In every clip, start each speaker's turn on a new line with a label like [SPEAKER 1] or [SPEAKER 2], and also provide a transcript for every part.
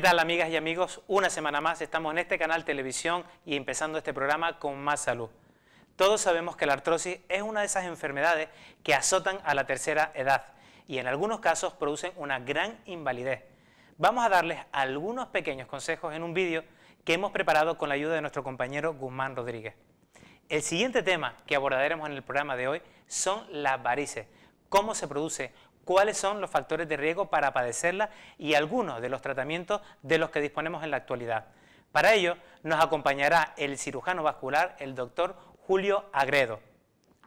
[SPEAKER 1] ¿Qué tal amigas y amigos? Una semana más estamos en este canal televisión y empezando este programa con más salud. Todos sabemos que la artrosis es una de esas enfermedades que azotan a la tercera edad y en algunos casos producen una gran invalidez. Vamos a darles algunos pequeños consejos en un vídeo que hemos preparado con la ayuda de nuestro compañero Guzmán Rodríguez. El siguiente tema que abordaremos en el programa de hoy son las varices, cómo se produce, cuáles son los factores de riesgo para padecerla y algunos de los tratamientos de los que disponemos en la actualidad. Para ello nos acompañará el cirujano vascular, el doctor Julio Agredo.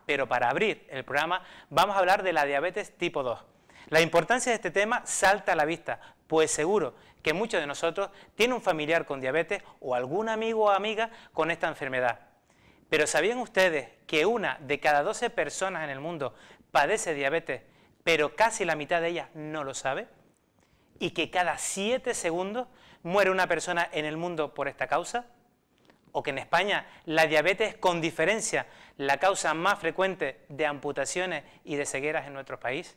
[SPEAKER 1] Pero para abrir el programa vamos a hablar de la diabetes tipo 2. La importancia de este tema salta a la vista, pues seguro que muchos de nosotros tienen un familiar con diabetes o algún amigo o amiga con esta enfermedad. Pero ¿sabían ustedes que una de cada 12 personas en el mundo padece diabetes pero casi la mitad de ellas no lo sabe, y que cada siete segundos muere una persona en el mundo por esta causa, o que en España la diabetes es con diferencia la causa más frecuente de amputaciones y de cegueras en nuestro país,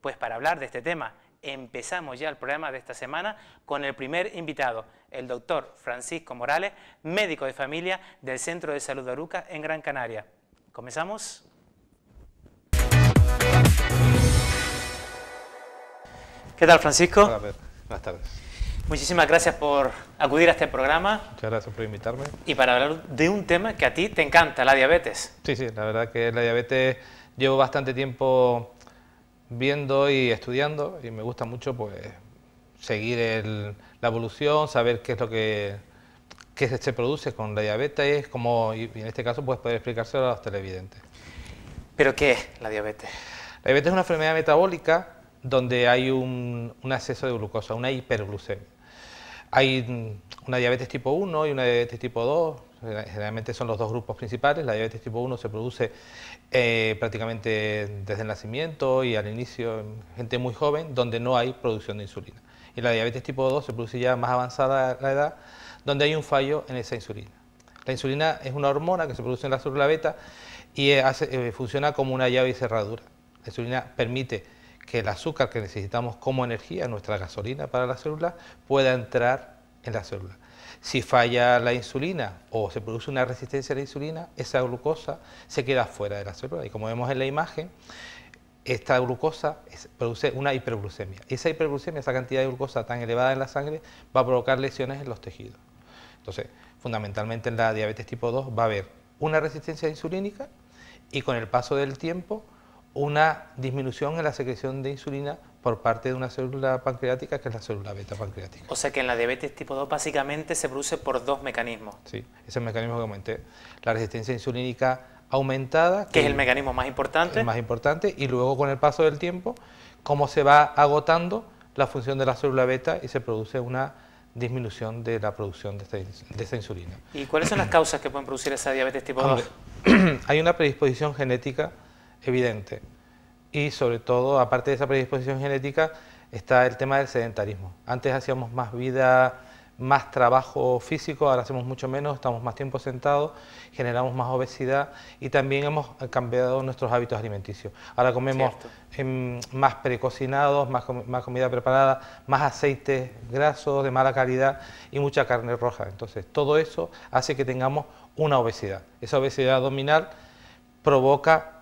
[SPEAKER 1] pues para hablar de este tema empezamos ya el programa de esta semana con el primer invitado, el doctor Francisco Morales, médico de familia del Centro de Salud de Aruca en Gran Canaria. ¿Comenzamos? ¿Qué tal, Francisco?
[SPEAKER 2] Hola, Buenas tardes.
[SPEAKER 1] Muchísimas gracias por acudir a este programa.
[SPEAKER 2] Muchas gracias por invitarme.
[SPEAKER 1] Y para hablar de un tema que a ti te encanta, la diabetes.
[SPEAKER 2] Sí, sí, la verdad que la diabetes llevo bastante tiempo viendo y estudiando y me gusta mucho pues seguir la evolución, saber qué es lo que qué se produce con la diabetes, como, y en este caso pues poder explicárselo a los televidentes.
[SPEAKER 1] ¿Pero qué es la diabetes?
[SPEAKER 2] La diabetes es una enfermedad metabólica donde hay un, exceso de glucosa, una hiperglucemia. Hay una diabetes tipo 1 y una diabetes tipo 2, generalmente son los dos grupos principales. La diabetes tipo 1 se produce eh, prácticamente desde el nacimiento y al inicio en gente muy joven, donde no hay producción de insulina. Y la diabetes tipo 2 se produce ya más avanzada la edad, donde hay un fallo en esa insulina. La insulina es una hormona que se produce en la célula beta y eh, funciona como una llave y cerradura. La insulina permite que el azúcar que necesitamos como energía, nuestra gasolina para la célula, pueda entrar en la célula. Si falla la insulina o se produce una resistencia a la insulina, esa glucosa se queda fuera de la célula y como vemos en la imagen, esta glucosa produce una hiperglucemia. Esa hiperglucemia, esa cantidad de glucosa tan elevada en la sangre, va a provocar lesiones en los tejidos. Entonces, fundamentalmente en la diabetes tipo 2 va a haber una resistencia insulínica y con el paso del tiempo una disminución en la secreción de insulina por parte de una célula pancreática que es la célula beta pancreática.
[SPEAKER 1] O sea que en la diabetes tipo 2 básicamente se produce por dos mecanismos.
[SPEAKER 2] Sí, ese mecanismo que comenté. La resistencia insulínica aumentada.
[SPEAKER 1] Que, es el mecanismo más importante.
[SPEAKER 2] El más importante y luego con el paso del tiempo, cómo se va agotando la función de la célula beta y se produce una disminución de la producción de esta, de esta insulina.
[SPEAKER 1] ¿Y cuáles son las causas que pueden producir esa diabetes tipo 2?
[SPEAKER 2] Hay una predisposición genética evidente. Y sobre todo, aparte de esa predisposición genética, está el tema del sedentarismo. Antes hacíamos más vida, más trabajo físico, ahora hacemos mucho menos, estamos más tiempo sentados, generamos más obesidad y también hemos cambiado nuestros hábitos alimenticios. Ahora comemos más precocinados, más, más comida preparada, más aceites grasos de mala calidad y mucha carne roja. Entonces, todo eso hace que tengamos una obesidad. Esa obesidad abdominal provoca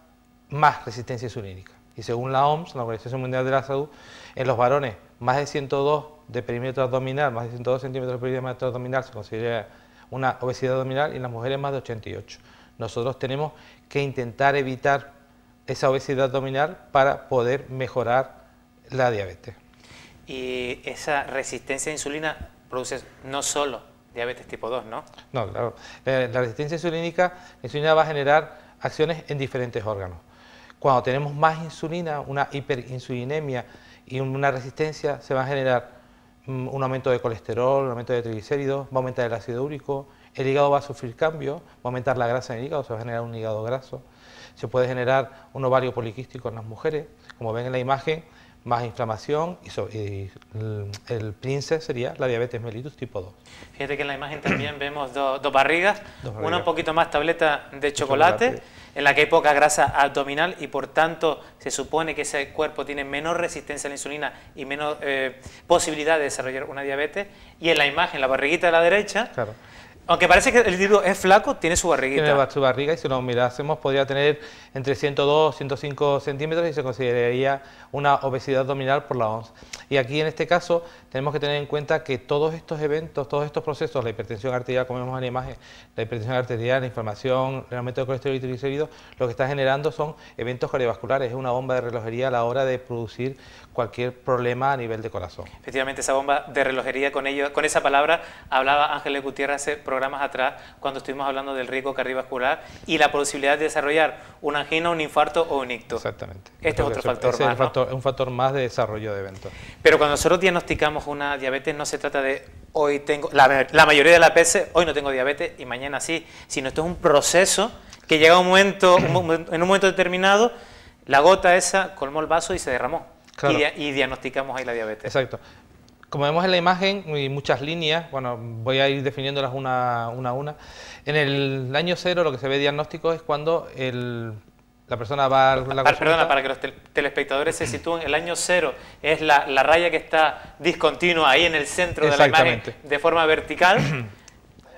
[SPEAKER 2] más resistencia insulínica. Y según la OMS, la Organización Mundial de la Salud, en los varones más de 102 de perímetro abdominal, más de 102 centímetros de perímetro abdominal se considera una obesidad abdominal y en las mujeres más de 88. Nosotros tenemos que intentar evitar esa obesidad abdominal para poder mejorar la diabetes.
[SPEAKER 1] Y esa resistencia a insulina produce no solo diabetes tipo 2, ¿no?
[SPEAKER 2] No, claro. Eh, la resistencia insulínica, la insulina va a generar acciones en diferentes órganos. Cuando tenemos más insulina, una hiperinsulinemia y una resistencia, se va a generar mm, un aumento de colesterol, un aumento de triglicéridos, va a aumentar el ácido úrico, el hígado va a sufrir cambios, va a aumentar la grasa en el hígado, se va a generar un hígado graso, se puede generar un ovario poliquístico en las mujeres, como ven en la imagen, más inflamación y, el, prince sería la diabetes mellitus tipo 2.
[SPEAKER 1] Fíjate que en la imagen también vemos dos, barrigas, una un poquito más tableta de chocolate, en la que hay poca grasa abdominal y por tanto se supone que ese cuerpo tiene menos resistencia a la insulina y menos eh, posibilidad de desarrollar una diabetes. Y en la imagen, la barriguita de la derecha, claro aunque parece que el individuo es flaco, tiene su barriguita.
[SPEAKER 2] Tiene su barriga y si lo mirásemos podría tener entre 102 y 105 centímetros y se consideraría una obesidad abdominal por la OMS. Y aquí en este caso tenemos que tener en cuenta que todos estos eventos, todos estos procesos, la hipertensión arterial, como vemos en la imagen, la hipertensión arterial, la inflamación, el aumento de colesterol y triglicéridos, lo que está generando son eventos cardiovasculares, es una bomba de relojería a la hora de producir cualquier problema a nivel de corazón.
[SPEAKER 1] Efectivamente, esa bomba de relojería, con, ello, con esa palabra hablaba Ángeles Gutiérrez hace programas atrás, cuando estuvimos hablando del riesgo cardiovascular y la posibilidad de desarrollar una angina, un infarto o un ictus.
[SPEAKER 2] Exactamente.
[SPEAKER 1] Este es otro factor más.
[SPEAKER 2] Es un factor más de desarrollo de eventos.
[SPEAKER 1] Pero cuando nosotros diagnosticamos una diabetes no se trata de hoy tengo, la, mayoría de la PS, hoy no tengo diabetes y mañana sí, sino esto es un proceso que llega un momento, en un momento determinado, la gota esa colmó el vaso y se derramó. Y, diagnosticamos ahí la diabetes.
[SPEAKER 2] Exacto. Como vemos en la imagen, y muchas líneas, bueno, voy a ir definiéndolas una, una a una. En el año cero lo que se ve diagnóstico es cuando el la persona va a la
[SPEAKER 1] Perdona, para que los telespectadores se sitúen, el año cero es la, raya que está discontinua ahí en el centro de la imagen de forma vertical.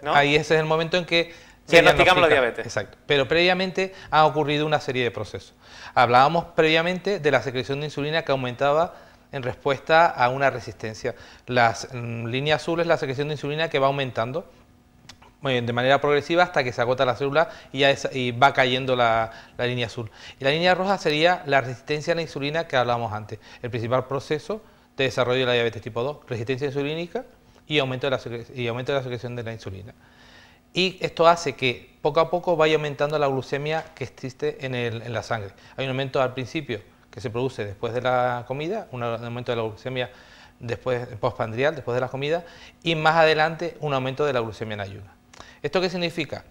[SPEAKER 2] Ahí ese es el momento en que
[SPEAKER 1] diagnosticamos la diabetes.
[SPEAKER 2] Exacto. Pero previamente ha ocurrido una serie de procesos. Hablábamos previamente de la secreción de insulina que aumentaba en respuesta a una resistencia. Las mm, líneas azules es la secreción de insulina que va aumentando de manera progresiva hasta que se agota la célula y, ya va cayendo la, línea azul. Y la línea roja sería la resistencia a la insulina que hablábamos antes, el principal proceso de desarrollo de la diabetes tipo 2, resistencia insulínica y aumento de la, y aumento de la secreción de la insulina. Y esto hace que poco a poco vaya aumentando la glucemia que existe en, en la sangre. Hay un aumento al principio que se produce después de la comida, un aumento de la glucemia después postpandrial, después de la comida, y más adelante un aumento de la glucemia en ayuno. ¿Esto qué significa?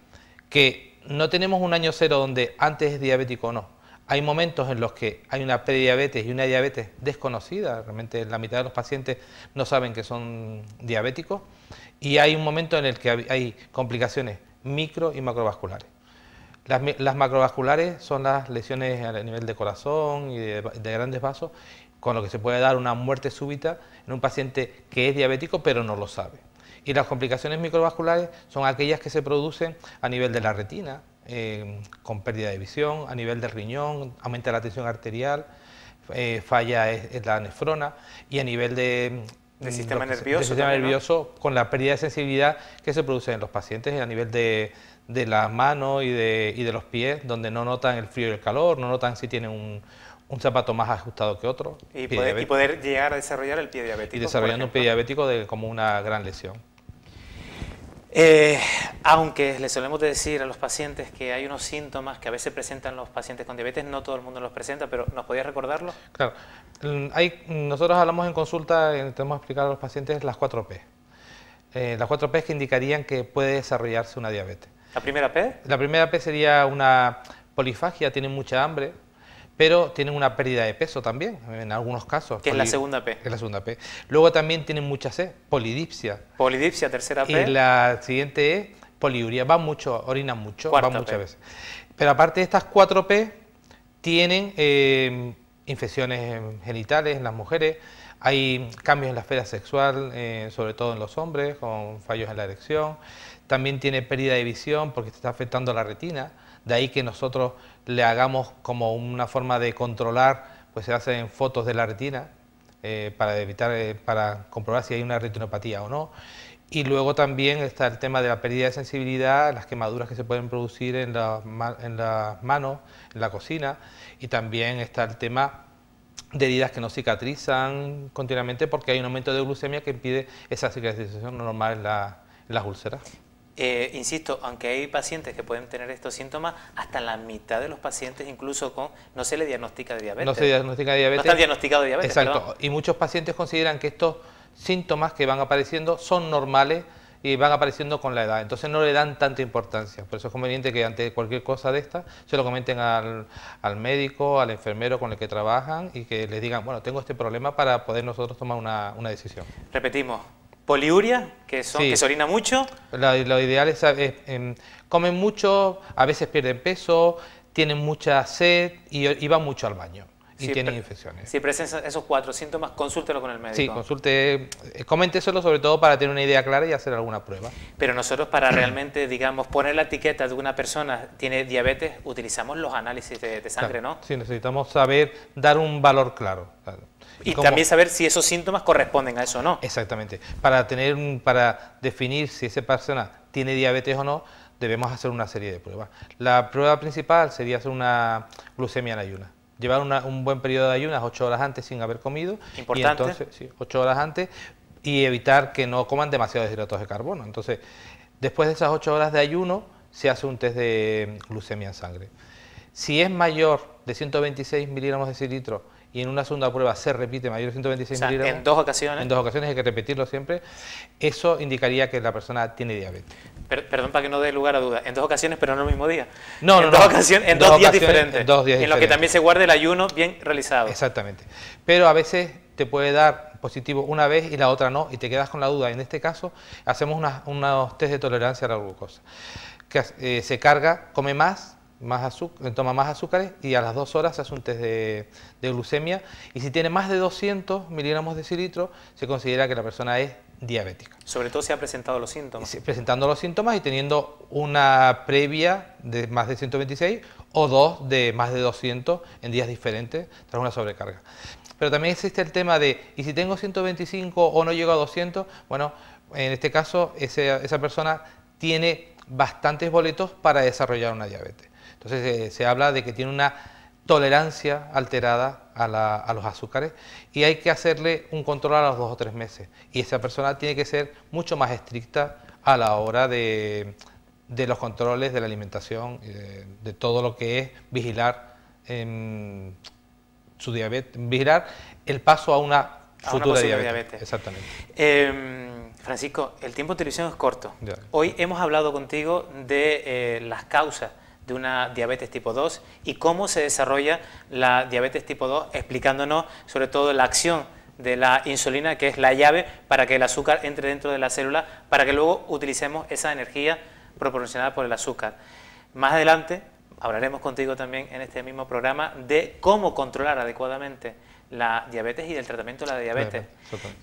[SPEAKER 2] Que no tenemos un año cero donde antes es diabético o no. Hay momentos en los que hay una prediabetes y una diabetes desconocida, realmente la mitad de los pacientes no saben que son diabéticos, y hay un momento en el que hay complicaciones micro y macrovasculares. Las, macrovasculares son las lesiones a nivel de corazón y de, de, grandes vasos, con lo que se puede dar una muerte súbita en un paciente que es diabético pero no lo sabe. Y las complicaciones microvasculares son aquellas que se producen a nivel de la retina, eh, con pérdida de visión, a nivel del riñón, aumenta la tensión arterial, eh, falla es, la nefrona y a nivel de,
[SPEAKER 1] del sistema nervioso,
[SPEAKER 2] sistema nervioso con la pérdida de sensibilidad que se produce en los pacientes a nivel de, de las manos y de, y de, los pies, donde no notan el frío y el calor, no notan si tienen un, un zapato más ajustado que otro.
[SPEAKER 1] Y poder, llegar a desarrollar el pie diabético.
[SPEAKER 2] Y desarrollando un pie diabético de, como una gran lesión.
[SPEAKER 1] Eh, aunque le solemos decir a los pacientes que hay unos síntomas que a veces presentan los pacientes con diabetes, no todo el mundo los presenta, pero ¿nos podías recordarlo?
[SPEAKER 2] Claro. Mm, hay, nosotros hablamos en consulta, tenemos que explicar a los pacientes las 4 P. Eh, las 4 P que indicarían que puede desarrollarse una diabetes.
[SPEAKER 1] ¿La primera P?
[SPEAKER 2] La primera P sería una polifagia, tienen mucha hambre, pero tienen una pérdida de peso también, en algunos casos.
[SPEAKER 1] ¿Qué es la segunda P?
[SPEAKER 2] Es la segunda P. Luego también tienen mucha C, polidipsia.
[SPEAKER 1] Polidipsia, tercera P.
[SPEAKER 2] Y la siguiente es poliuria, van mucho, orinan mucho, van muchas veces. Pero aparte de estas cuatro P, tienen eh, infecciones genitales en las mujeres, hay cambios en la esfera sexual, eh, sobre todo en los hombres, con fallos en la erección. También tiene pérdida de visión porque está afectando la retina de ahí que nosotros le hagamos como una forma de controlar, pues se hacen fotos de la retina eh, para evitar, eh, para comprobar si hay una retinopatía o no. Y luego también está el tema de la pérdida de sensibilidad, las quemaduras que se pueden producir en, en las manos, en la cocina, y también está el tema de heridas que no cicatrizan continuamente porque hay un aumento de glucemia que impide esa cicatrización normal en las úlceras.
[SPEAKER 1] Eh, insisto, aunque hay pacientes que pueden tener estos síntomas, hasta la mitad de los pacientes incluso con no se le diagnostica de diabetes.
[SPEAKER 2] No se diagnostica diabetes.
[SPEAKER 1] No están diagnosticados de diabetes.
[SPEAKER 2] Exacto. Y muchos pacientes consideran que estos síntomas que van apareciendo son normales y van apareciendo con la edad. Entonces no le dan tanta importancia. Por eso es conveniente que ante cualquier cosa de esta se lo comenten al, médico, al enfermero con el que trabajan y que les digan, bueno, tengo este problema para poder nosotros tomar una, decisión.
[SPEAKER 1] Repetimos, poliuria, que, son, que se orina mucho.
[SPEAKER 2] Lo, ideal es, em, comen mucho, a veces pierden peso, tienen mucha sed y, y van mucho al baño y tienen infecciones.
[SPEAKER 1] Si presentan esos cuatro síntomas, consúltelo con el médico.
[SPEAKER 2] Sí, consulte, eh, comente solo sobre todo para tener una idea clara y hacer alguna prueba.
[SPEAKER 1] Pero nosotros para realmente, digamos, poner la etiqueta de una persona tiene diabetes, utilizamos los análisis de, sangre, ¿no?
[SPEAKER 2] Sí, necesitamos saber dar un valor claro.
[SPEAKER 1] Y, también saber si esos síntomas corresponden a eso o no.
[SPEAKER 2] Exactamente. Para, tener para definir si esa persona tiene diabetes o no, debemos hacer una serie de pruebas. La prueba principal sería hacer una glucemia en ayunas llevar un buen periodo de ayunas, ocho horas antes sin haber comido.
[SPEAKER 1] Importante.
[SPEAKER 2] Y entonces, sí, ocho horas antes y evitar que no coman demasiados hidratos de carbono. Entonces, después de esas ocho horas de ayuno, se hace un test de glucemia en sangre. Si es mayor de 126 miligramos de cilitro y en una segunda prueba se repite mayor de 126 miligramos...
[SPEAKER 1] en dos ocasiones.
[SPEAKER 2] En dos ocasiones hay que repetirlo siempre. Eso indicaría que la persona tiene diabetes.
[SPEAKER 1] perdón para que no dé lugar a duda. En dos ocasiones, pero no el mismo día.
[SPEAKER 2] No,
[SPEAKER 1] en
[SPEAKER 2] no,
[SPEAKER 1] dos
[SPEAKER 2] no.
[SPEAKER 1] Ocasiones, en, dos, días diferentes. En
[SPEAKER 2] dos días
[SPEAKER 1] En lo que también se guarde el ayuno bien realizado.
[SPEAKER 2] Exactamente. Pero a veces te puede dar positivo una vez y la otra no, y te quedas con la duda. En este caso, hacemos unos test de tolerancia a la glucosa. Que eh, se carga, come más, más toma más azúcares y a las dos horas se hace un test de, glucemia y si tiene más de 200 miligramos de cilitro se considera que la persona es diabética.
[SPEAKER 1] Sobre todo si ha presentado los síntomas.
[SPEAKER 2] presentando los síntomas y teniendo una previa de más de 126 o dos de más de 200 en días diferentes tras una sobrecarga. Pero también existe el tema de, ¿y si tengo 125 o no llego a 200? Bueno, en este caso esa persona tiene bastantes boletos para desarrollar una diabetes. Entonces se habla de que tiene una tolerancia alterada a, los azúcares y hay que hacerle un control a los dos o tres meses. Y esa persona tiene que ser mucho más estricta a la hora de, los controles de la alimentación, de, todo lo que es vigilar su diabetes, vigilar el paso a una futura diabetes.
[SPEAKER 1] Exactamente. Em, Francisco, el tiempo de televisión es corto. Hoy hemos hablado contigo de eh, las causas de una diabetes tipo 2 y cómo se desarrolla la diabetes tipo 2, explicándonos sobre todo la acción de la insulina, que es la llave para que el azúcar entre dentro de la célula, para que luego utilicemos esa energía proporcionada por el azúcar. Más adelante hablaremos contigo también en este mismo programa de cómo controlar adecuadamente la diabetes y del tratamiento de la diabetes.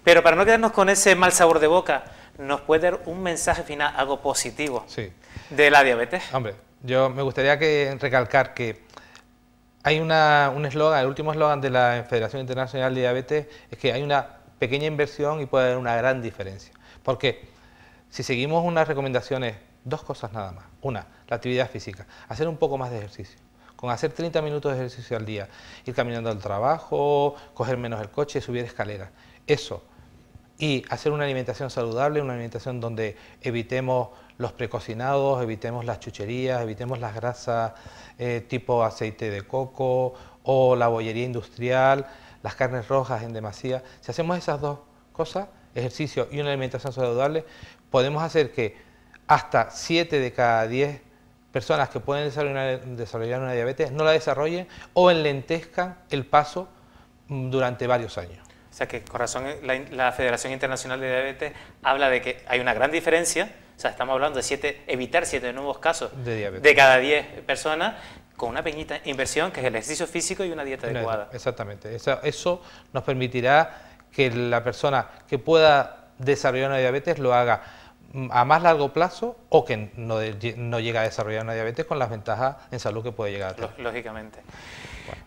[SPEAKER 1] Pero para no quedarnos con ese mal sabor de boca, ¿nos puede dar un mensaje final, algo positivo de la diabetes?
[SPEAKER 2] Hombre, yo me gustaría que recalcar que hay una, un eslogan, el último eslogan de la Federación Internacional de Diabetes es que hay una pequeña inversión y puede haber una gran diferencia. Porque si seguimos unas recomendaciones, dos cosas nada más. Una, la actividad física, hacer un poco más de ejercicio. Con hacer 30 minutos de ejercicio al día, ir caminando al trabajo, coger menos el coche, subir escaleras. Eso. Y hacer una alimentación saludable, una alimentación donde evitemos los precocinados, evitemos las chucherías, evitemos las grasas eh, tipo aceite de coco o la bollería industrial, las carnes rojas en demasía. Si hacemos esas dos cosas, ejercicio y una alimentación saludable, podemos hacer que hasta 7 de cada 10 personas que pueden desarrollar una diabetes no la desarrollen o enlentezcan el paso mm, durante varios años.
[SPEAKER 1] O sea que con razón la Federación Internacional de Diabetes habla de que hay una gran diferencia o sea, estamos hablando de siete, evitar siete nuevos casos de, cada 10 personas con una pequeñita inversión que es el ejercicio físico y una dieta adecuada.
[SPEAKER 2] Exactamente. Eso, nos permitirá que la persona que pueda desarrollar una diabetes lo haga a más largo plazo o que no, no llegue a desarrollar una diabetes con las ventajas en salud que puede llegar a tener.
[SPEAKER 1] Lógicamente.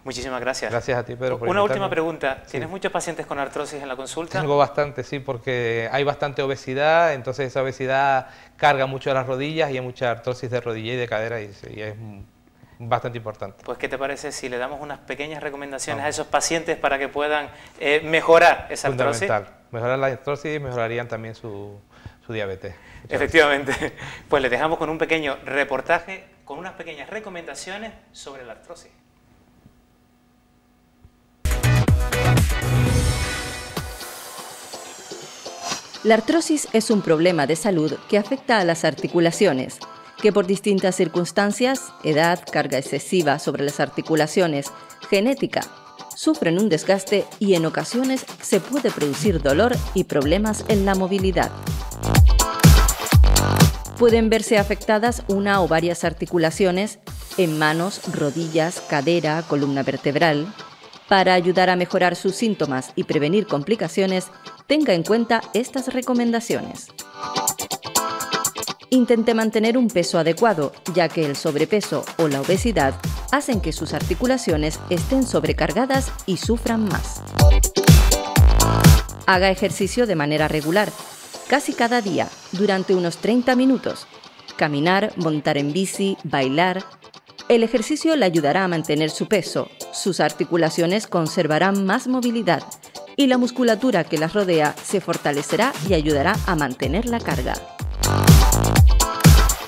[SPEAKER 1] Muchísimas gracias.
[SPEAKER 2] Gracias a ti, Pedro.
[SPEAKER 1] Una última pregunta. ¿Tienes muchos pacientes con artrosis en la consulta?
[SPEAKER 2] Tengo bastante, sí, porque hay bastante obesidad, entonces esa obesidad carga mucho a las rodillas y hay mucha artrosis de rodilla y de cadera y, es bastante importante.
[SPEAKER 1] Pues, ¿qué te parece si le damos unas pequeñas recomendaciones a esos pacientes para que puedan eh, mejorar esa artrosis?
[SPEAKER 2] Mejorar la artrosis y mejorarían también su, su diabetes.
[SPEAKER 1] Efectivamente. Pues les dejamos con un pequeño reportaje, con unas pequeñas recomendaciones sobre la artrosis.
[SPEAKER 3] La artrosis es un problema de salud que afecta a las articulaciones, que por distintas circunstancias, edad, carga excesiva sobre las articulaciones, genética, sufren un desgaste y en ocasiones se puede producir dolor y problemas en la movilidad. Pueden verse afectadas una o varias articulaciones en manos, rodillas, cadera, columna vertebral. Para ayudar a mejorar sus síntomas y prevenir complicaciones, tenga en cuenta estas recomendaciones. Intente mantener un peso adecuado, ya que el sobrepeso o la obesidad hacen que sus articulaciones estén sobrecargadas y sufran más. Haga ejercicio de manera regular, casi cada día, durante unos 30 minutos. Caminar, montar en bici, bailar. El ejercicio le ayudará a mantener su peso, sus articulaciones conservarán más movilidad y la musculatura que las rodea se fortalecerá y ayudará a mantener la carga.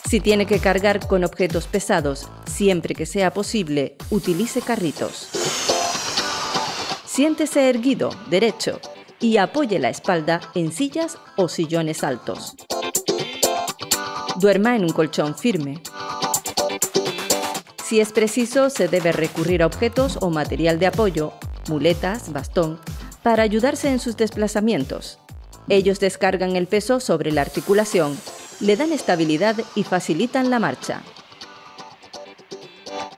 [SPEAKER 3] Si tiene que cargar con objetos pesados, siempre que sea posible, utilice carritos. Siéntese erguido, derecho, y apoye la espalda en sillas o sillones altos. Duerma en un colchón firme. Si es preciso, se debe recurrir a objetos o material de apoyo, muletas, bastón, para ayudarse en sus desplazamientos. Ellos descargan el peso sobre la articulación le dan estabilidad y facilitan la marcha.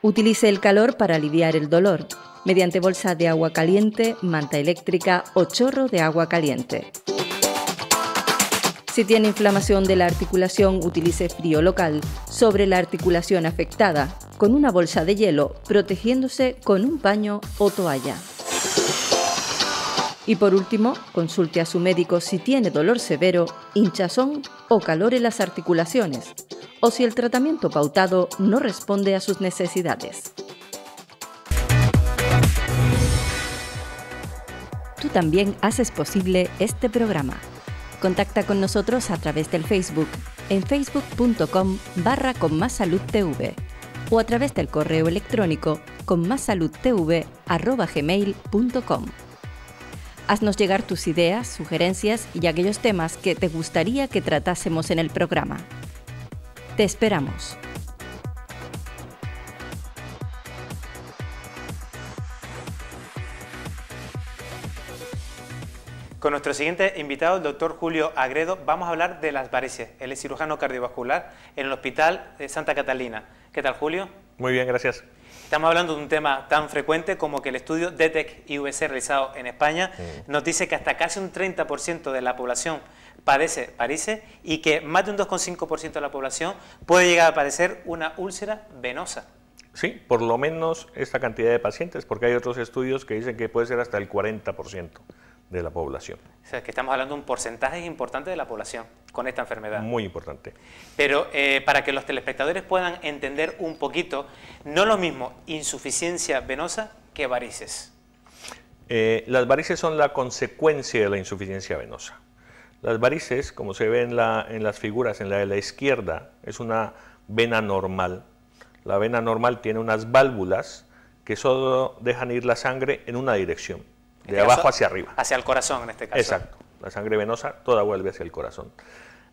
[SPEAKER 3] Utilice el calor para aliviar el dolor, mediante bolsa de agua caliente, manta eléctrica o chorro de agua caliente. Si tiene inflamación de la articulación, utilice frío local sobre la articulación afectada, con una bolsa de hielo, protegiéndose con un paño o toalla. Y por último, consulte a su médico si tiene dolor severo, hinchazón o calor en las articulaciones, o si el tratamiento pautado no responde a sus necesidades. Tú también haces posible este programa. Contacta con nosotros a través del Facebook en facebook.com barra con TV o a través del correo electrónico con gmail.com. Haznos llegar tus ideas, sugerencias y aquellos temas que te gustaría que tratásemos en el programa. Te esperamos.
[SPEAKER 1] Con nuestro siguiente invitado, el doctor Julio Agredo, vamos a hablar de las varices. Él es cirujano cardiovascular en el Hospital de Santa Catalina. ¿Qué tal, Julio?
[SPEAKER 4] Muy bien, gracias.
[SPEAKER 1] Estamos hablando de un tema tan frecuente como que el estudio DETEC IVC realizado en España nos dice que hasta casi un 30% de la población padece varices y que más de un 2,5% de la población puede llegar a padecer una úlcera venosa.
[SPEAKER 4] Sí, por lo menos esta cantidad de pacientes, porque hay otros estudios que dicen que puede ser hasta el 40% de la población.
[SPEAKER 1] O sea, que estamos hablando de un porcentaje importante de la población con esta enfermedad.
[SPEAKER 4] Muy importante.
[SPEAKER 1] Pero eh, para que los telespectadores puedan entender un poquito, no lo mismo insuficiencia venosa que varices.
[SPEAKER 4] Eh, las varices son la consecuencia de la insuficiencia venosa. Las varices, como se ve en, la, en las figuras, en la de la izquierda, es una vena normal. La vena normal tiene unas válvulas que solo dejan ir la sangre en una dirección de este abajo hacia arriba.
[SPEAKER 1] Hacia el corazón en este caso.
[SPEAKER 4] Exacto. La sangre venosa toda vuelve hacia el corazón.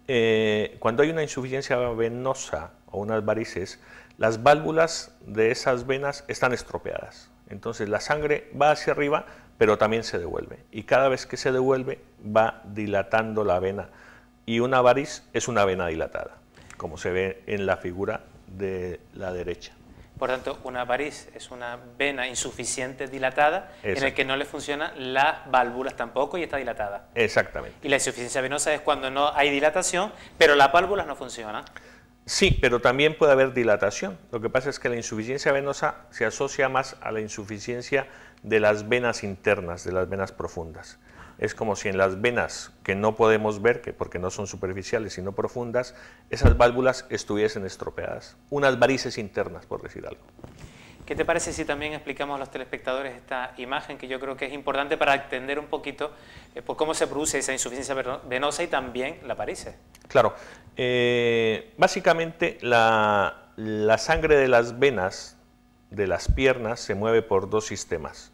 [SPEAKER 4] Eh, cuando hay una insuficiencia venosa o unas varices, las válvulas de esas venas están estropeadas. Entonces la sangre va hacia arriba, pero también se devuelve. Y cada vez que se devuelve, va dilatando la vena. Y una variz es una vena dilatada, como se ve en la figura de la derecha.
[SPEAKER 1] Por tanto, una variz es una vena insuficiente dilatada en la que no le funcionan las válvulas tampoco y está dilatada.
[SPEAKER 4] Exactamente.
[SPEAKER 1] Y la insuficiencia venosa es cuando no hay dilatación, pero las válvulas no funcionan.
[SPEAKER 4] Sí, pero también puede haber dilatación. Lo que pasa es que la insuficiencia venosa se asocia más a la insuficiencia de las venas internas, de las venas profundas es como si en las venas que no podemos ver, que porque no son superficiales sino profundas, esas válvulas estuviesen estropeadas. Unas varices internas, por decir algo.
[SPEAKER 1] ¿Qué te parece si también explicamos a los telespectadores esta imagen que yo creo que es importante para entender un poquito eh, por cómo se produce esa insuficiencia venosa y también la varice?
[SPEAKER 4] Claro. Eh, básicamente la, la sangre de las venas de las piernas se mueve por dos sistemas.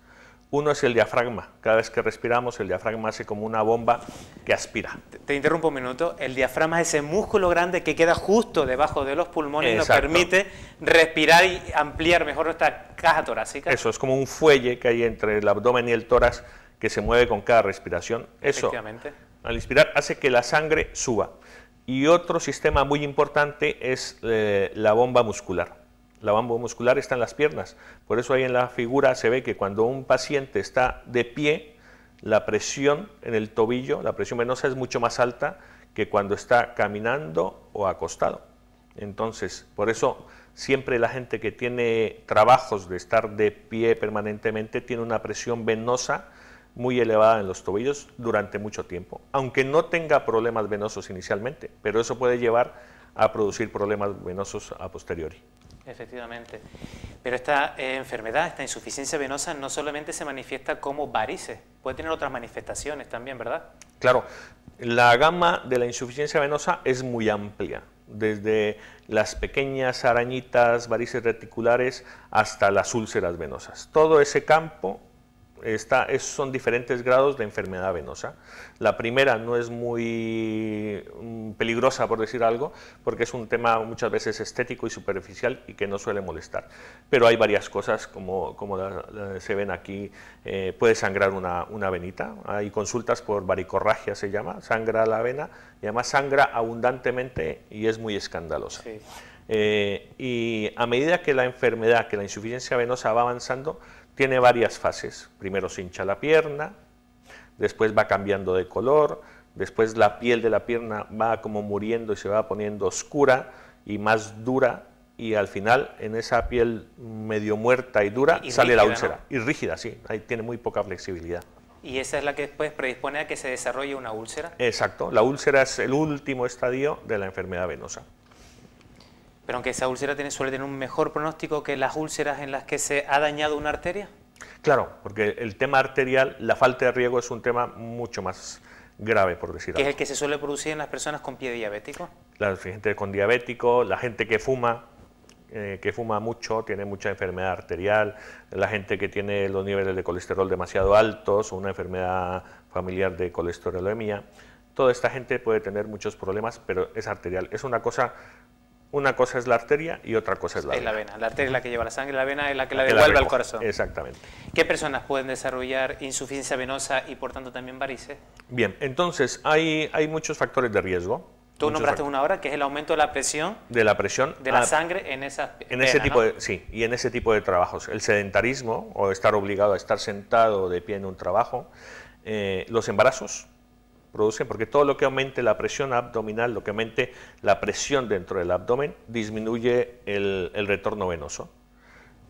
[SPEAKER 4] Uno es el diafragma. Cada vez que respiramos, el diafragma hace como una bomba que aspira.
[SPEAKER 1] Te, interrumpo un minuto. El diafragma es ese músculo grande que queda justo debajo de los pulmones y nos permite respirar y ampliar mejor nuestra caja torácica.
[SPEAKER 4] Eso, es como un fuelle que hay entre el abdomen y el tórax que se mueve con cada respiración. Eso, al inspirar, hace que la sangre suba. Y otro sistema muy importante es eh, la bomba muscular la bomba muscular está en las piernas. Por eso ahí en la figura se ve que cuando un paciente está de pie, la presión en el tobillo, la presión venosa es mucho más alta que cuando está caminando o acostado. Entonces, por eso siempre la gente que tiene trabajos de estar de pie permanentemente tiene una presión venosa muy elevada en los tobillos durante mucho tiempo, aunque no tenga problemas venosos inicialmente, pero eso puede llevar a producir problemas venosos a posteriori.
[SPEAKER 1] Efectivamente. Pero esta eh, enfermedad, esta insuficiencia venosa, no solamente se manifiesta como varices, puede tener otras manifestaciones también, ¿verdad?
[SPEAKER 4] Claro, la gama de la insuficiencia venosa es muy amplia, desde las pequeñas arañitas varices reticulares hasta las úlceras venosas. Todo ese campo son diferentes grados de enfermedad venosa. La primera no es muy mm, peligrosa, por decir algo, porque es un tema muchas veces estético y superficial y que no suele molestar. Pero hay varias cosas, como, como se ven aquí, eh, puede sangrar una, una, venita, hay consultas por varicorragia, se llama, sangra la vena, y además sangra abundantemente y es muy escandalosa. Eh, y a medida que la enfermedad, que la insuficiencia venosa va avanzando, tiene varias fases. Primero se hincha la pierna, después va cambiando de color, después la piel de la pierna va como muriendo y se va poniendo oscura y más dura y al final en esa piel medio muerta y dura sale la úlcera. Y rígida, sí, ahí tiene muy poca flexibilidad.
[SPEAKER 1] ¿Y esa es la que después predispone a que se desarrolle una úlcera?
[SPEAKER 4] Exacto, la úlcera es el último estadio de la enfermedad venosa.
[SPEAKER 1] Pero aunque esa úlcera tiene, suele tener un mejor pronóstico que las úlceras en las que se ha dañado una arteria.
[SPEAKER 4] Claro, porque el tema arterial, la falta de riego es un tema mucho más grave, por decirlo
[SPEAKER 1] ¿Qué es el que se suele producir en las personas con pie diabético?
[SPEAKER 4] La gente con diabético, la gente que fuma, eh, que fuma mucho, tiene mucha enfermedad arterial, la gente que tiene los niveles de colesterol demasiado altos, una enfermedad familiar de colesterolemia. Toda esta gente puede tener muchos problemas, pero es arterial. Es una cosa una cosa es la arteria y otra cosa es la,
[SPEAKER 1] es la vena. La arteria es la que lleva la sangre, la vena es la que la, devuelve al corazón.
[SPEAKER 4] Exactamente.
[SPEAKER 1] ¿Qué personas pueden desarrollar insuficiencia venosa y por tanto también varices?
[SPEAKER 4] Bien, entonces hay, hay muchos factores de riesgo.
[SPEAKER 1] Tú nombraste una hora que es el aumento de la presión.
[SPEAKER 4] De la presión.
[SPEAKER 1] De la sangre en esa.
[SPEAKER 4] En ese tipo de, sí, y en ese tipo de trabajos. El sedentarismo o estar obligado a estar sentado de pie en un trabajo. Eh, los embarazos, producen, porque todo lo que aumente la presión abdominal, lo que aumente la presión dentro del abdomen, disminuye el, retorno venoso.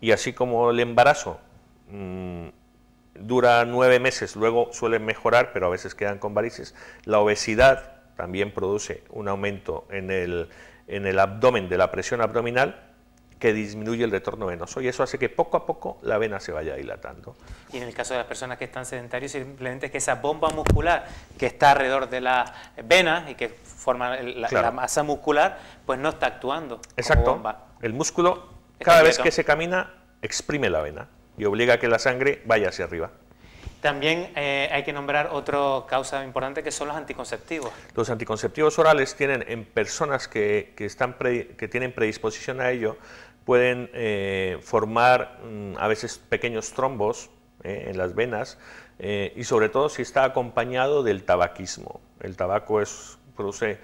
[SPEAKER 4] Y así como el embarazo mm, dura nueve meses, luego suele mejorar, pero a veces quedan con varices, la obesidad también produce un aumento en el, en el abdomen de la presión abdominal que disminuye el retorno venoso y eso hace que poco a poco la vena se vaya dilatando.
[SPEAKER 1] Y en el caso de las personas que están sedentarios, simplemente es que esa bomba muscular que está alrededor de la vena y que forma la, masa muscular, pues no está actuando.
[SPEAKER 4] Exacto. El músculo, cada vez que se camina, exprime la vena y obliga a que la sangre vaya hacia arriba.
[SPEAKER 1] También eh, hay que nombrar otra causa importante que son los anticonceptivos.
[SPEAKER 4] Los anticonceptivos orales tienen en personas que, están que tienen predisposición a ello, pueden eh, formar mm, a veces pequeños trombos eh, en las venas eh, y sobre todo si está acompañado del tabaquismo. El tabaco es, produce,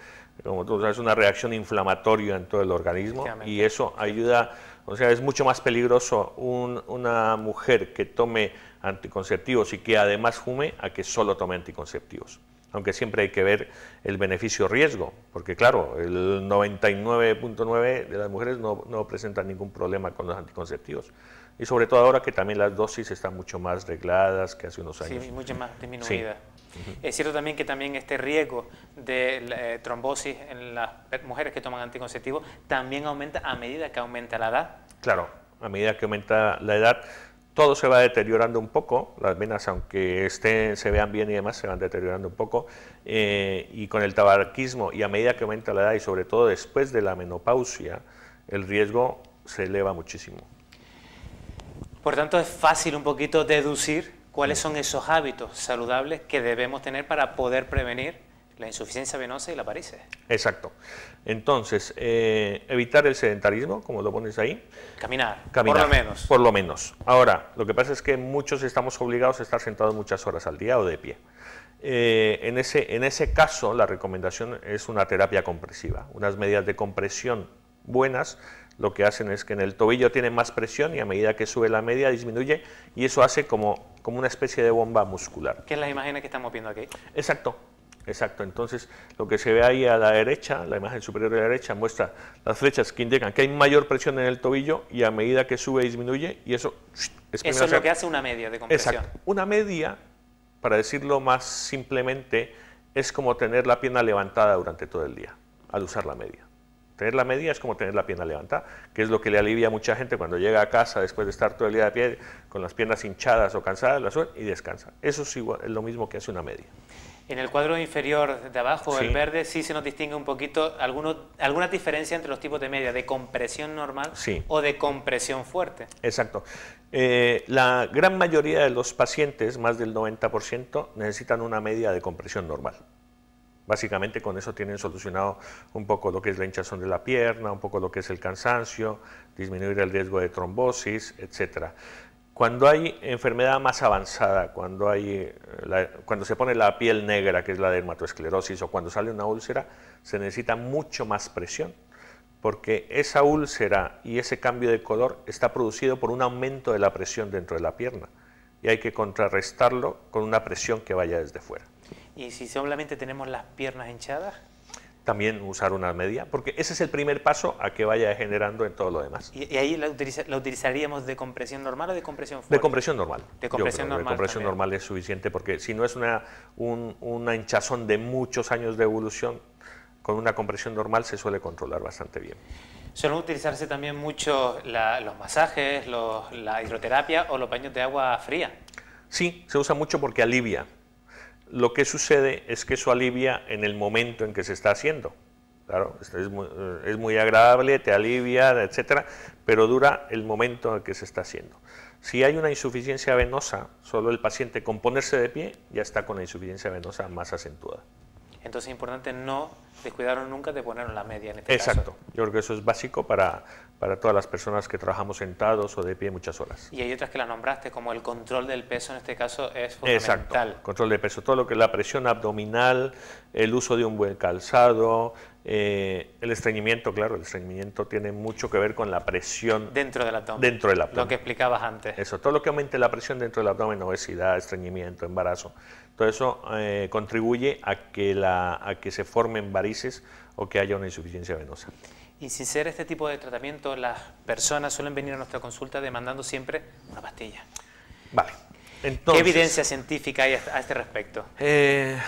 [SPEAKER 4] como tú sabes, una reacción inflamatoria en todo el organismo y eso ayuda, o sea, es mucho más peligroso una mujer que tome anticonceptivos y que además fume a que solo tome anticonceptivos aunque siempre hay que ver el beneficio-riesgo, porque claro, el 99.9 de las mujeres no, no, presentan ningún problema con los anticonceptivos. Y sobre todo ahora que también las dosis están mucho más regladas que hace unos años.
[SPEAKER 1] Sí, mucho más disminuida. Es cierto también que también este riesgo de eh, trombosis en las mujeres que toman anticonceptivos también aumenta a medida que aumenta la edad.
[SPEAKER 4] Claro, a medida que aumenta la edad, todo se va deteriorando un poco, las venas aunque estén, se vean bien y demás se van deteriorando un poco, eh, y con el tabaquismo y a medida que aumenta la edad y sobre todo después de la menopausia, el riesgo se eleva muchísimo.
[SPEAKER 1] Por tanto, es fácil un poquito deducir ¿Cuáles son esos hábitos saludables que debemos tener para poder prevenir la insuficiencia venosa y la varices?
[SPEAKER 4] Exacto. Entonces, eh, evitar el sedentarismo, como lo pones ahí.
[SPEAKER 1] Caminar,
[SPEAKER 4] Caminar,
[SPEAKER 1] por lo menos.
[SPEAKER 4] Por lo menos. Ahora, lo que pasa es que muchos estamos obligados a estar sentados muchas horas al día o de pie. Eh, en, ese, en ese caso, la recomendación es una terapia compresiva, unas medidas de compresión buenas lo que hacen es que en el tobillo tiene más presión y a medida que sube la media disminuye y eso hace como, como una especie de bomba muscular.
[SPEAKER 1] ¿Qué es la imagen que estamos viendo aquí?
[SPEAKER 4] Exacto, exacto. Entonces lo que se ve ahí a la derecha, la imagen superior de la derecha muestra las flechas que indican que hay mayor presión en el tobillo y a medida que sube disminuye y eso
[SPEAKER 1] es Eso es lo que hace una media de compresión.
[SPEAKER 4] Exacto. Una media, para decirlo más simplemente, es como tener la pierna levantada durante todo el día al usar la media. Tener la media es como tener la pierna levantada, que es lo que le alivia a mucha gente cuando llega a casa después de estar todo el día de pie con las piernas hinchadas o cansadas, la y descansa. Eso es, igual, es lo mismo que hace una media.
[SPEAKER 1] En el cuadro inferior de abajo, el verde, sí se nos distingue un poquito alguno, alguna diferencia entre los tipos de media, de compresión normal o de compresión fuerte.
[SPEAKER 4] Exacto. Eh, la gran mayoría de los pacientes, más del 90%, necesitan una media de compresión normal. Básicamente con eso tienen solucionado un poco lo que es la hinchazón de la pierna, un poco lo que es el cansancio, disminuir el riesgo de trombosis, etc. Cuando hay enfermedad más avanzada, cuando, hay, eh, cuando se pone la piel negra, que es la dermatoesclerosis, o cuando sale una úlcera, se necesita mucho más presión, porque esa úlcera y ese cambio de color está producido por un aumento de la presión dentro de la pierna, y hay que contrarrestarlo con una presión que vaya desde fuera.
[SPEAKER 1] ¿Y si solamente tenemos las piernas hinchadas?
[SPEAKER 4] También usar una media, porque ese es el primer paso a que vaya generando en todo lo demás.
[SPEAKER 1] ¿Y, ahí la, utilizaríamos de compresión normal o de compresión fuerte?
[SPEAKER 4] De compresión normal.
[SPEAKER 1] De compresión normal.
[SPEAKER 4] De compresión normal es suficiente, porque si no es una, una hinchazón de muchos años de evolución, con una compresión normal se suele controlar bastante bien.
[SPEAKER 1] Suelen utilizarse también mucho los masajes, la hidroterapia o los baños de agua fría.
[SPEAKER 4] Sí, se usa mucho porque alivia lo que sucede es que eso alivia en el momento en que se está haciendo. Claro, es muy, es muy agradable, te alivia, etcétera, pero dura el momento en que se está haciendo. Si hay una insuficiencia venosa, solo el paciente con ponerse de pie ya está con la insuficiencia venosa más acentuada.
[SPEAKER 1] Entonces es importante no descuidaron nunca de poner la media en este
[SPEAKER 4] Exacto. Yo creo que eso es básico para, para todas las personas que trabajamos sentados o de pie muchas horas.
[SPEAKER 1] Y hay otras que las nombraste, como el control del peso en este caso es fundamental.
[SPEAKER 4] Exacto, control de peso, todo lo que es la presión abdominal, el uso de un buen calzado, eh, el estreñimiento, claro, el estreñimiento tiene mucho que ver con la presión
[SPEAKER 1] dentro del abdomen.
[SPEAKER 4] Dentro del abdomen.
[SPEAKER 1] Lo que explicabas antes.
[SPEAKER 4] Eso, todo lo que aumente la presión dentro del abdomen, obesidad, estreñimiento, embarazo, todo eso eh, contribuye a que, la, a que se formen varices o que haya una insuficiencia venosa.
[SPEAKER 1] Y sin ser este tipo de tratamiento, las personas suelen venir a nuestra consulta demandando siempre una pastilla.
[SPEAKER 4] Vale.
[SPEAKER 1] ¿Qué evidencia científica hay a este respecto?
[SPEAKER 4] Eh,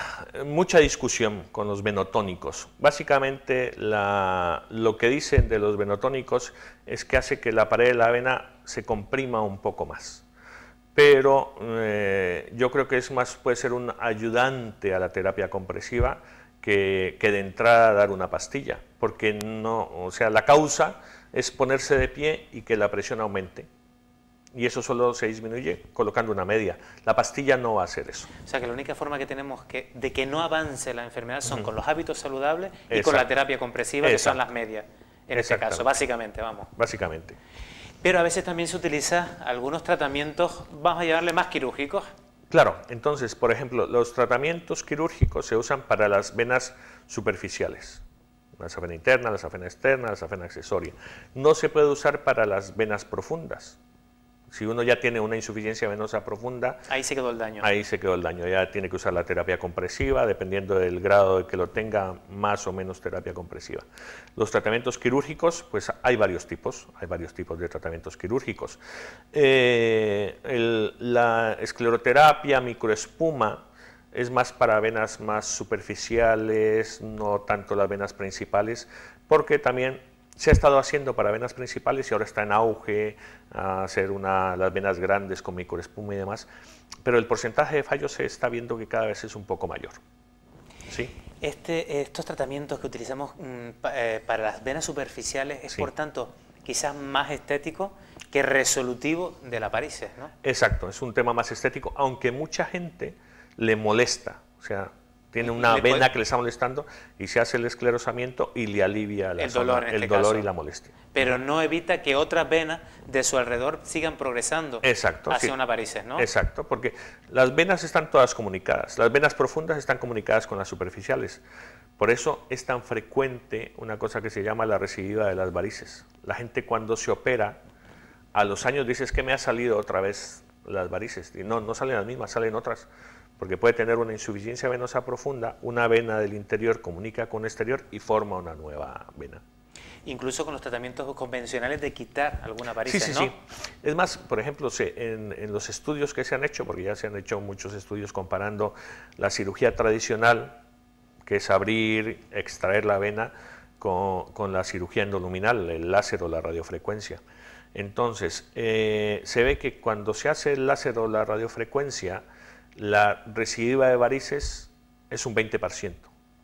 [SPEAKER 4] mucha discusión con los venotónicos. Básicamente lo que dicen de los venotónicos es que hace que la pared de la vena se comprima un poco más. Pero eh, yo creo que es más, puede ser un ayudante a la terapia compresiva que, que, de entrada dar una pastilla, porque no, o sea, la causa es ponerse de pie y que la presión aumente. Y eso solo se disminuye colocando una media. La pastilla no va a hacer eso.
[SPEAKER 1] O sea que la única forma que tenemos que, de que no avance la enfermedad son con los hábitos saludables y con la terapia compresiva, que son las medias, en este caso, básicamente, vamos.
[SPEAKER 4] Básicamente.
[SPEAKER 1] Pero a veces también se utiliza algunos tratamientos, vamos a llamarle más quirúrgicos.
[SPEAKER 4] Claro, entonces, por ejemplo, los tratamientos quirúrgicos se usan para las venas superficiales, la safena interna, la safena externa, la safena accesoria. No se puede usar para las venas profundas. Si uno ya tiene una insuficiencia venosa profunda...
[SPEAKER 1] Ahí se quedó el daño.
[SPEAKER 4] Ahí se quedó el daño. Ya tiene que usar la terapia compresiva, dependiendo del grado de que lo tenga, más o menos terapia compresiva. Los tratamientos quirúrgicos, pues hay varios tipos, hay varios tipos de tratamientos quirúrgicos. Eh, la escleroterapia, microespuma, es más para venas más superficiales, no tanto las venas principales, porque también se ha estado haciendo para venas principales y ahora está en auge a hacer una, las venas grandes con microespuma y demás, pero el porcentaje de fallos se está viendo que cada vez es un poco mayor. ¿Sí?
[SPEAKER 1] Este, estos tratamientos que utilizamos mm, eh, para las venas superficiales es, por tanto, quizás más estético que resolutivo de la varices, ¿no?
[SPEAKER 4] Exacto, es un tema más estético, aunque mucha gente le molesta, o sea, tiene una vena que le está molestando y se hace el esclerosamiento y le alivia
[SPEAKER 1] el dolor,
[SPEAKER 4] el
[SPEAKER 1] este
[SPEAKER 4] dolor y la molestia.
[SPEAKER 1] Pero no evita que otras venas de su alrededor sigan progresando
[SPEAKER 4] Exacto,
[SPEAKER 1] hacia una varices, ¿no?
[SPEAKER 4] Exacto, porque las venas están todas comunicadas. Las venas profundas están comunicadas con las superficiales. Por eso es tan frecuente una cosa que se llama la recidiva de las varices. La gente cuando se opera, a los años dice que me ha salido otra vez las varices. Y no, no salen las mismas, salen otras porque puede tener una insuficiencia venosa profunda, una vena del interior comunica con el exterior y forma una nueva vena.
[SPEAKER 1] Incluso con los tratamientos convencionales de quitar alguna varices,
[SPEAKER 4] sí, sí, Sí, Es más, por ejemplo, en, en, los estudios que se han hecho, porque ya se han hecho muchos estudios comparando la cirugía tradicional, que es abrir, extraer la vena, con, con la cirugía endoluminal, el láser o la radiofrecuencia. Entonces, eh, se ve que cuando se hace el láser o la radiofrecuencia, la recidiva de varices es un 20%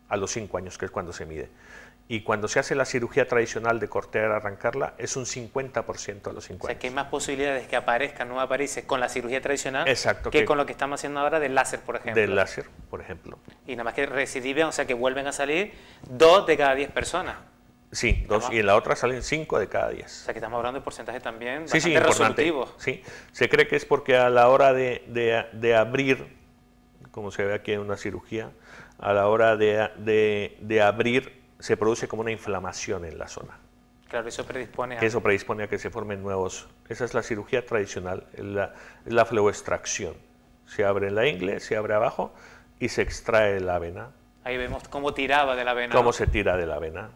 [SPEAKER 4] a los 5 años, que es cuando se mide. Y cuando se hace la cirugía tradicional de cortear, arrancarla, es un 50% a los 5 años. O sea,
[SPEAKER 1] que hay más posibilidades de que aparezcan nuevas varices con la cirugía tradicional que, con lo que estamos haciendo ahora del láser, por ejemplo.
[SPEAKER 4] Del láser, por ejemplo.
[SPEAKER 1] Y nada más que recidivan, o sea, que vuelven a salir dos de cada 10 personas.
[SPEAKER 4] Sí, dos, y en la otra salen 5 de cada 10. O
[SPEAKER 1] sea, que estamos hablando de porcentaje también
[SPEAKER 4] sí, sí,
[SPEAKER 1] resolutivo.
[SPEAKER 4] Sí, se cree que es porque a la hora de, de, abrir, como se ve aquí en una cirugía, a la hora de, de, abrir se produce como una inflamación en la zona.
[SPEAKER 1] Claro, eso predispone a...
[SPEAKER 4] Eso predispone a que se formen nuevos... Esa es la cirugía tradicional, es la, la fleboextracción. Se abre en la ingle, se abre abajo y se extrae la vena.
[SPEAKER 1] Ahí vemos cómo tiraba de la vena.
[SPEAKER 4] Cómo se tira de la vena.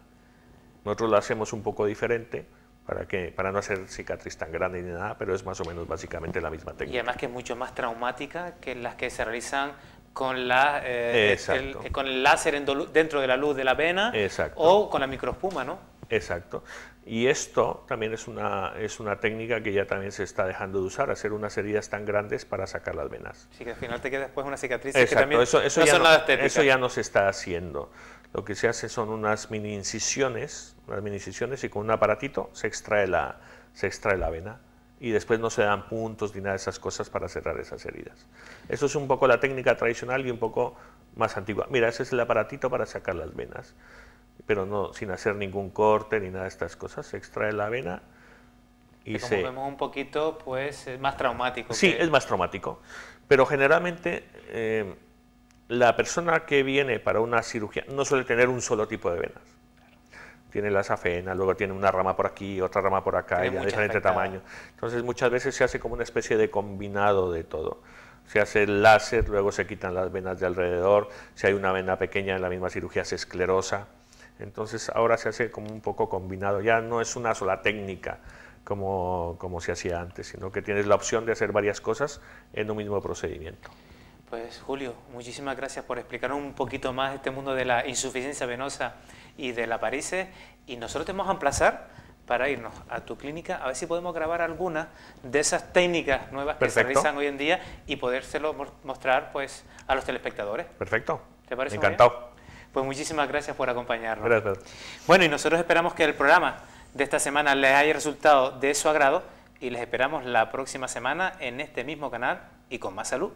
[SPEAKER 4] Nosotros lo hacemos un poco diferente para, que, para no hacer cicatriz tan grande ni nada, pero es más o menos básicamente la misma técnica.
[SPEAKER 1] Y además que es mucho más traumática que las que se realizan con, la, eh, el, con el láser dentro de la luz de la vena o con la microespuma, ¿no?
[SPEAKER 4] Exacto. Y esto también es una, es una técnica que ya también se está dejando de usar, hacer unas heridas tan grandes para sacar las venas.
[SPEAKER 1] Sí, que al final te queda después una cicatriz
[SPEAKER 4] Exacto.
[SPEAKER 1] que también
[SPEAKER 4] eso, eso, ya no, eso ya no se está haciendo lo que se hace son unas mini incisiones, unas mini incisiones y con un aparatito se extrae la, se extrae la vena y después no se dan puntos ni nada de esas cosas para cerrar esas heridas. Eso es un poco la técnica tradicional y un poco más antigua. Mira, ese es el aparatito para sacar las venas, pero no sin hacer ningún corte ni nada de estas cosas. Se extrae la vena y
[SPEAKER 1] como
[SPEAKER 4] se...
[SPEAKER 1] vemos un poquito, pues es más traumático.
[SPEAKER 4] Sí, es más traumático, pero generalmente... Eh, la persona que viene para una cirugía no suele tener un solo tipo de venas. Tiene la safena, luego tiene una rama por aquí, otra rama por acá, y de diferente tamaño. Entonces muchas veces se hace como una especie de combinado de todo. Se hace el láser, luego se quitan las venas de alrededor, si hay una vena pequeña en la misma cirugía se esclerosa. Entonces ahora se hace como un poco combinado, ya no es una sola técnica como, como se hacía antes, sino que tienes la opción de hacer varias cosas en un mismo procedimiento.
[SPEAKER 1] Pues Julio, muchísimas gracias por explicar un poquito más este mundo de la insuficiencia venosa y de la varices y nosotros te vamos a emplazar para irnos a tu clínica a ver si podemos grabar algunas de esas técnicas nuevas que se realizan hoy en día y podérselo mostrar pues a los telespectadores.
[SPEAKER 4] Perfecto.
[SPEAKER 1] ¿Te parece
[SPEAKER 4] Encantado.
[SPEAKER 1] Pues muchísimas gracias por acompañarnos.
[SPEAKER 4] Gracias.
[SPEAKER 1] Bueno, y nosotros esperamos que el programa de esta semana les haya resultado de su agrado y les esperamos la próxima semana en este mismo canal y con más salud.